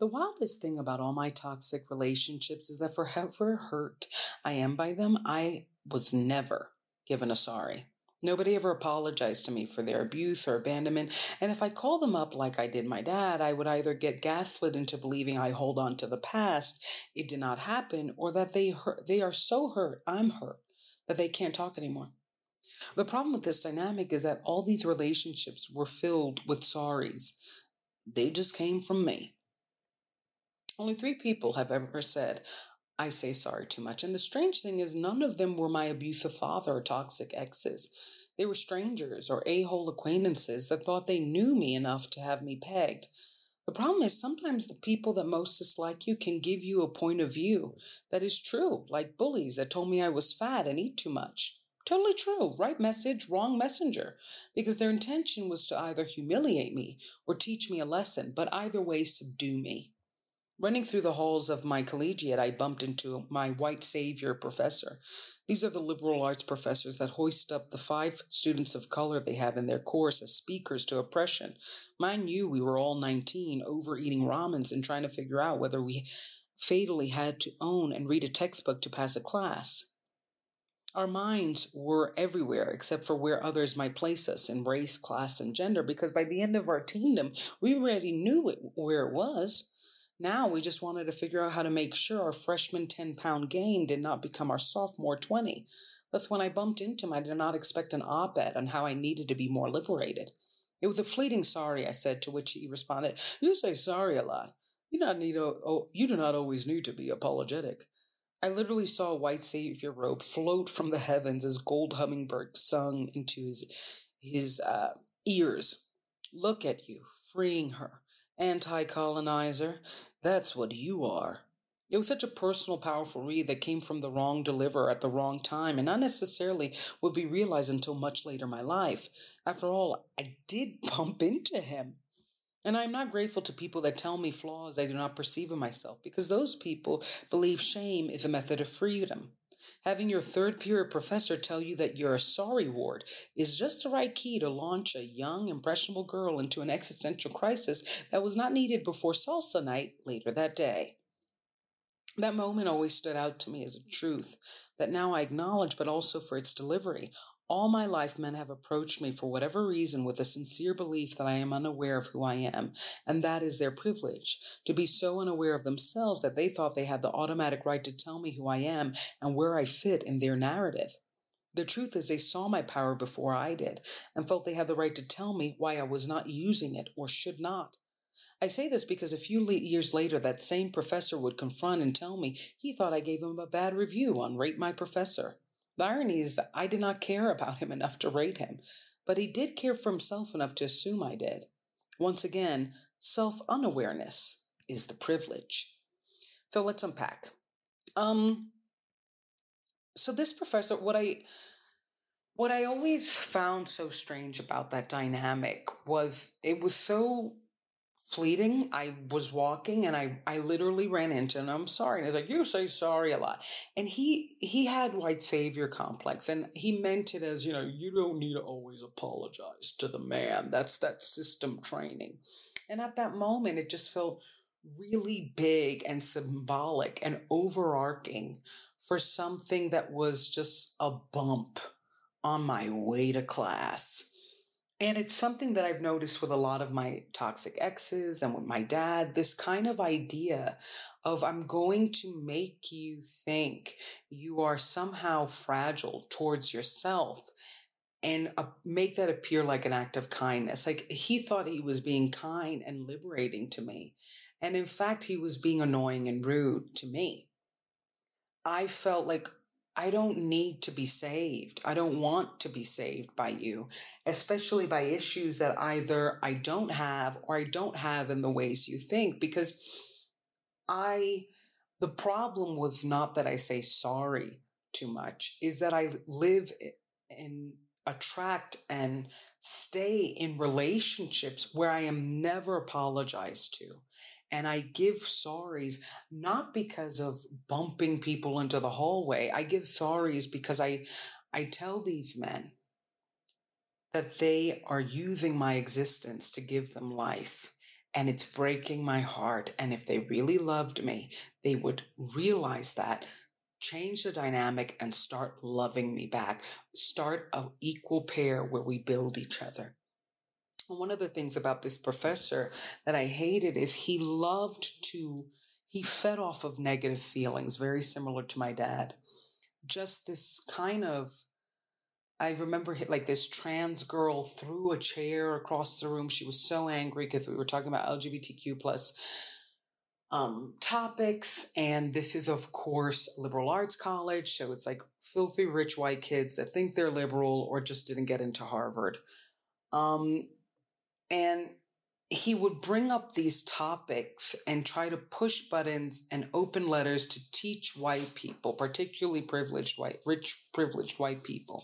The wildest thing about all my toxic relationships is that for however hurt I am by them, I was never given a sorry. Nobody ever apologized to me for their abuse or abandonment. And if I called them up like I did my dad, I would either get gaslit into believing I hold on to the past, it did not happen, or that they hurt, they are so hurt, I'm hurt, that they can't talk anymore. The problem with this dynamic is that all these relationships were filled with sorries. They just came from me. Only three people have ever said, I say sorry too much. And the strange thing is, none of them were my abusive father or toxic exes. They were strangers or a hole acquaintances that thought they knew me enough to have me pegged. The problem is sometimes the people that most dislike you can give you a point of view that is true, like bullies that told me I was fat and eat too much. Totally true. Right message, wrong messenger. Because their intention was to either humiliate me or teach me a lesson, but either way, subdue me. Running through the halls of my collegiate, I bumped into my white savior professor. These are the liberal arts professors that hoist up the five students of color they have in their course as speakers to oppression. Mind you, we were all 19, overeating ramens and trying to figure out whether we fatally had to own and read a textbook to pass a class. Our minds were everywhere except for where others might place us in race, class, and gender, because by the end of our kingdom, we already knew it, where it was. Now we just wanted to figure out how to make sure our freshman 10 pound gain did not become our sophomore 20. Thus, when I bumped into him, I did not expect an op ed on how I needed to be more liberated. It was a fleeting sorry, I said, to which he responded, You say sorry a lot. You, not need a, oh, you do not always need to be apologetic. I literally saw a white savior robe float from the heavens as gold hummingbird sung into his, his uh, ears. Look at you, freeing her anti colonizer. That's what you are. It was such a personal, powerful read that came from the wrong deliverer at the wrong time and not necessarily would be realized until much later in my life. After all, I did bump into him. And I'm not grateful to people that tell me flaws I do not perceive in myself because those people believe shame is a method of freedom. Having your third period professor tell you that you're a sorry ward is just the right key to launch a young, impressionable girl into an existential crisis that was not needed before salsa night later that day. That moment always stood out to me as a truth that now I acknowledge, but also for its delivery. All my life, men have approached me for whatever reason with a sincere belief that I am unaware of who I am, and that is their privilege, to be so unaware of themselves that they thought they had the automatic right to tell me who I am and where I fit in their narrative. The truth is, they saw my power before I did and felt they had the right to tell me why I was not using it or should not. I say this because a few le- years later, that same professor would confront and tell me he thought I gave him a bad review on Rate My Professor. The irony is, I did not care about him enough to rate him, but he did care for himself enough to assume I did. Once again, self unawareness is the privilege. So let's unpack. Um, so this professor, what I what I always found so strange about that dynamic was it was so fleeting. I was walking and I, I literally ran into him. I'm sorry. And he's like, you say sorry a lot. And he, he had white savior complex and he meant it as, you know, you don't need to always apologize to the man. That's that system training. And at that moment, it just felt really big and symbolic and overarching for something that was just a bump on my way to class. And it's something that I've noticed with a lot of my toxic exes and with my dad this kind of idea of I'm going to make you think you are somehow fragile towards yourself and make that appear like an act of kindness. Like he thought he was being kind and liberating to me. And in fact, he was being annoying and rude to me. I felt like I don't need to be saved. I don't want to be saved by you, especially by issues that either I don't have or I don't have in the ways you think. Because I, the problem was not that I say sorry too much, is that I live and attract and stay in relationships where I am never apologized to and I give sorries not because of bumping people into the hallway. I give sorries because I I tell these men that they are using my existence to give them life And it's breaking my heart. And if they really loved me, they would realize that, change the dynamic, and start loving me back. Start a equal pair where we build each other. One of the things about this professor that I hated is he loved to, he fed off of negative feelings, very similar to my dad. Just this kind of I remember like this trans girl threw a chair across the room. She was so angry because we were talking about LGBTQ plus um, topics. And this is, of course, liberal arts college. So it's like filthy rich white kids that think they're liberal or just didn't get into Harvard. Um, and he would bring up these topics and try to push buttons and open letters to teach white people, particularly privileged white, rich, privileged white people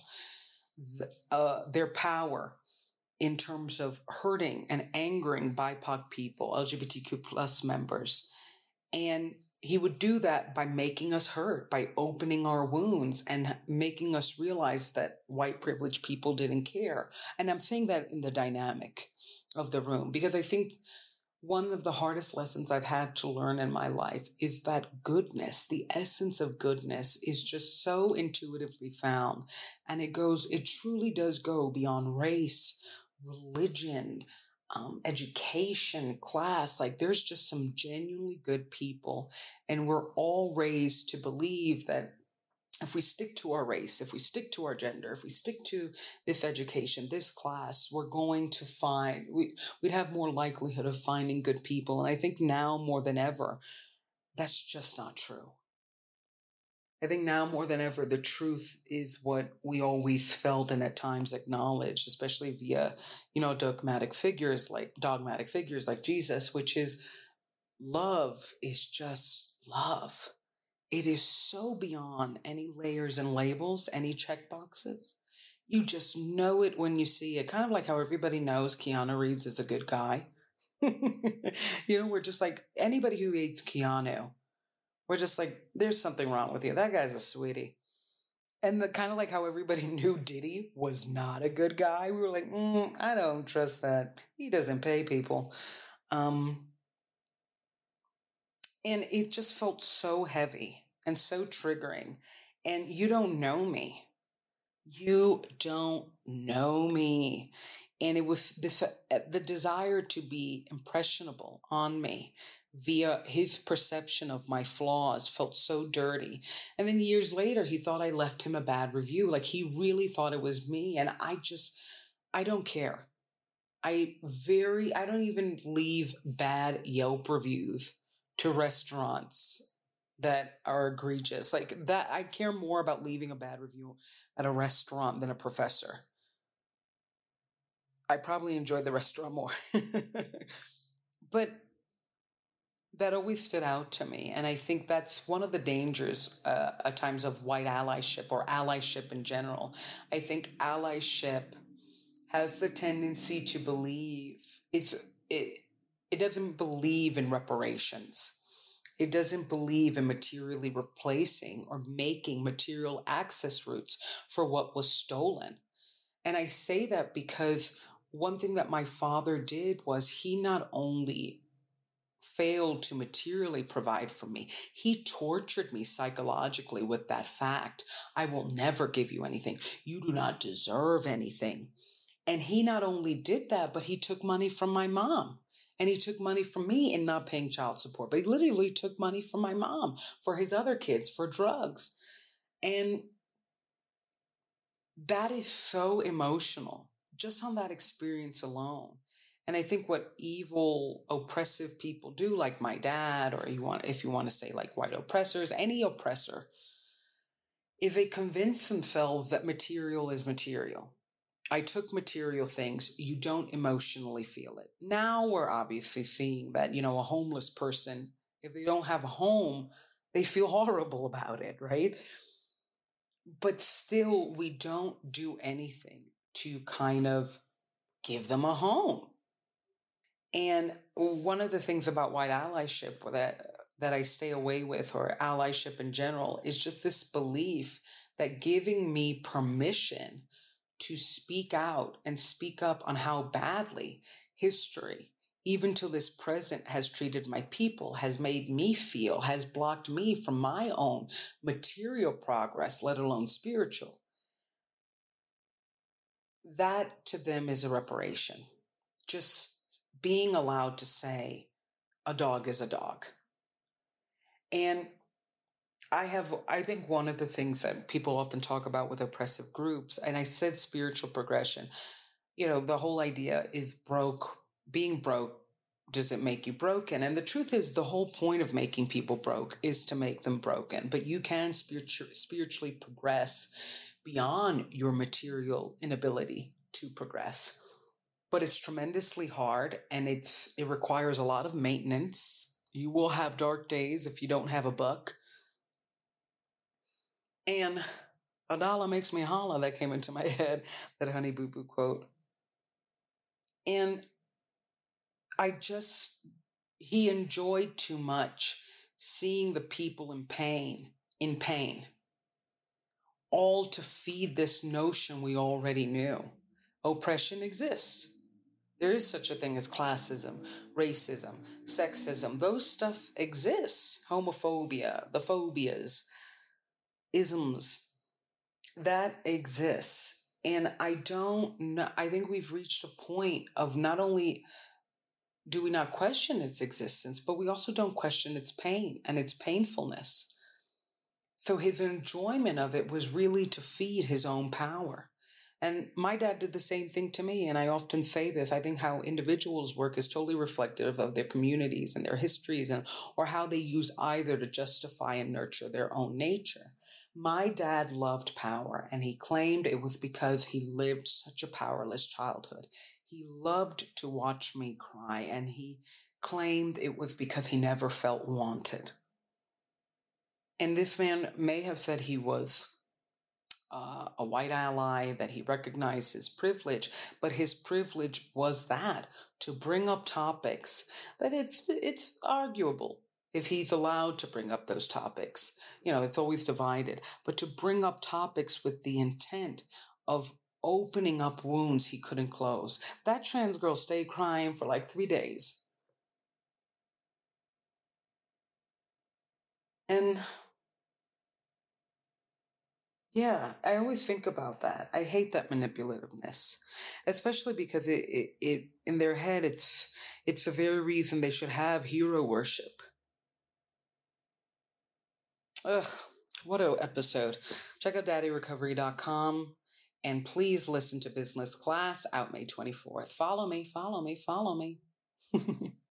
uh, their power in terms of hurting and angering BIPOC people, LGBTQ plus members. And he would do that by making us hurt, by opening our wounds and making us realize that white privileged people didn't care. And I'm saying that in the dynamic of the room because I think one of the hardest lessons I've had to learn in my life is that goodness, the essence of goodness, is just so intuitively found. And it goes, it truly does go beyond race, religion, um, education, class. Like there's just some genuinely good people. And we're all raised to believe that if we stick to our race, if we stick to our gender, if we stick to this education, this class, we're going to find, we, we'd have more likelihood of finding good people. And I think now more than ever, that's just not true. I think now more than ever, the truth is what we always felt and at times acknowledged, especially via, you know, dogmatic figures like dogmatic figures like Jesus, which is love is just love it is so beyond any layers and labels, any check boxes. You just know it when you see it. Kind of like how everybody knows Keanu Reeves is a good guy. you know, we're just like anybody who hates Keanu, we're just like, there's something wrong with you. That guy's a sweetie. And the kind of like how everybody knew Diddy was not a good guy. We were like, mm, I don't trust that. He doesn't pay people. Um, and it just felt so heavy and so triggering. And you don't know me. You don't know me. And it was this uh, the desire to be impressionable on me via his perception of my flaws felt so dirty. And then years later, he thought I left him a bad review. Like he really thought it was me. And I just, I don't care. I very, I don't even leave bad Yelp reviews to restaurants that are egregious. Like that, I care more about leaving a bad review at a restaurant than a professor. I probably enjoyed the restaurant more. but that always stood out to me. And I think that's one of the dangers uh, at times of white allyship or allyship in general. I think allyship has the tendency to believe it's, it, it doesn't believe in reparations. It doesn't believe in materially replacing or making material access routes for what was stolen. And I say that because one thing that my father did was he not only failed to materially provide for me, he tortured me psychologically with that fact. I will never give you anything. You do not deserve anything. And he not only did that, but he took money from my mom. And he took money from me in not paying child support, but he literally took money from my mom for his other kids for drugs. And that is so emotional just on that experience alone. And I think what evil, oppressive people do, like my dad, or you want, if you want to say like white oppressors, any oppressor, is they convince themselves that material is material. I took material things, you don't emotionally feel it. Now we're obviously seeing that, you know, a homeless person, if they don't have a home, they feel horrible about it, right? But still, we don't do anything to kind of give them a home. And one of the things about white allyship that that I stay away with or allyship in general is just this belief that giving me permission to speak out and speak up on how badly history, even to this present, has treated my people, has made me feel, has blocked me from my own material progress, let alone spiritual. That to them is a reparation. Just being allowed to say, a dog is a dog. And I have, I think one of the things that people often talk about with oppressive groups, and I said spiritual progression, you know, the whole idea is broke, being broke does it make you broken? And the truth is, the whole point of making people broke is to make them broken. But you can spiritu- spiritually progress beyond your material inability to progress. But it's tremendously hard and it's it requires a lot of maintenance. You will have dark days if you don't have a buck. And a dollar makes me holla that came into my head, that Honey Boo Boo quote. And I just, he enjoyed too much seeing the people in pain, in pain, all to feed this notion we already knew. Oppression exists. There is such a thing as classism, racism, sexism. Those stuff exists. Homophobia, the phobias, isms. That exists. And I don't know, I think we've reached a point of not only do we not question its existence, but we also don't question its pain and its painfulness. So his enjoyment of it was really to feed his own power. And my dad did the same thing to me. And I often say this I think how individuals work is totally reflective of their communities and their histories and or how they use either to justify and nurture their own nature. My dad loved power and he claimed it was because he lived such a powerless childhood. He loved to watch me cry and he claimed it was because he never felt wanted. And this man may have said he was uh, a white ally, that he recognized his privilege, but his privilege was that to bring up topics that it's it's arguable if he's allowed to bring up those topics. You know, it's always divided, but to bring up topics with the intent of opening up wounds he couldn't close. That trans girl stayed crying for like three days. And yeah, I always think about that. I hate that manipulativeness, especially because it, it, it in their head it's it's the very reason they should have hero worship. Ugh, what a episode. Check out daddyrecovery.com and please listen to Business Class out May 24th. Follow me, follow me, follow me.